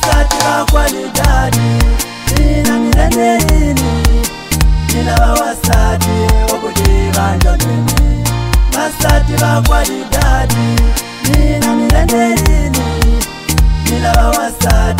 vasati vakwanidani ina nirendeini ina vawasati vokutivandoteni vasati vakwanidani ina nirendeini ina vawasati